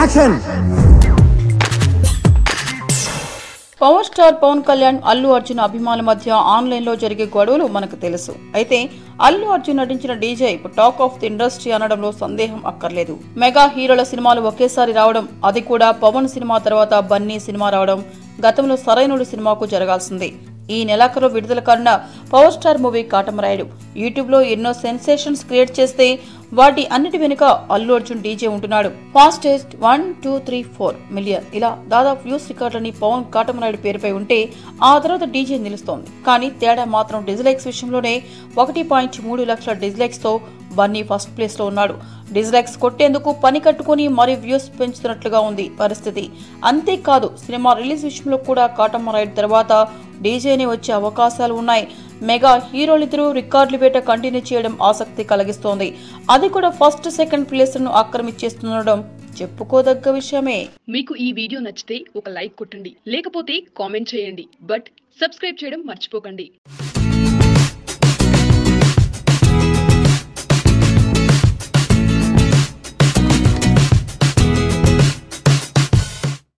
Action power star Pawan Kalyan Allu Arjun అభిమానుల మధ్య ఆన్లైన్లో జరిగే గొడవలు మనకు తెలుసు. అయితే అల్లు అర్జున్ నటించిన డీజే ఇప్పుడు టాక్ ఆఫ్ ది ఇండస్ట్రీ అనడంలో సందేహం అక్కర్లేదు. మెగా హీరోల సినిమాలు ఒకేసారి రావడం అది కూడా పవన్ సినిమా తర్వాత బన్నీ సినిమా రావడం గతంలో సరైనడు సినిమాకు జరగాల్సిందే. ఈ నెలాఖరు విడుదల కానున్న పవర్ స్టార్ మూవీ కాటమరాయుడు. యూట్యూబ్లో ఎన్నో సెన్సేషన్స్ క్రియేట్ చేస్తే వాటి అన్నిటి వెనుక అల్లు అర్జున్ డీజే ఉంటున్నాడు. Fastest one two three four million ఇలా దాదాపు వ్యూస్ రికార్డులని పవన్ కాటమనాయుడు పేరుపై ఉంటే ఆ తర్వాత డీజే నిలుస్తోంది. కానీ తేడా మాత్రం డిజిలైక్స్ విషయంలోనే ఒకటి పాయింట్ మూడు లక్షల డిజిలైక్స్తో బన్నీ ఫస్ట్ ప్లేస్లో ఉన్నాడు. డిజిలైక్స్ కొట్టేందుకు పని కట్టుకుని మరీ వ్యూస్ పెంచుతున్నట్లుగా ఉంది పరిస్థితి. అంతేకాదు సినిమా రిలీజ్ విషయంలో కూడా కాటమరాయుడు తర్వాత డీజేనే వచ్చే అవకాశాలు ఉన్నాయి. మెగా హీరోలిద్దరూ రికార్డులు వేట కంటిన్యూ చేయడం ఆసక్తి కలిగిస్తోంది. అది కూడా ఫస్ట్ సెకండ్ ప్లేస్లను ఆక్రమించేస్తుండడం చెప్పుకోదగ్గ విషయమే. మీకు ఈ వీడియో నచ్చితే ఒక లైక్ కొట్టండి లేకపోతే కామెంట్ చేయండి బట్ సబ్స్క్రైబ్ చేయడం మర్చిపోకండి.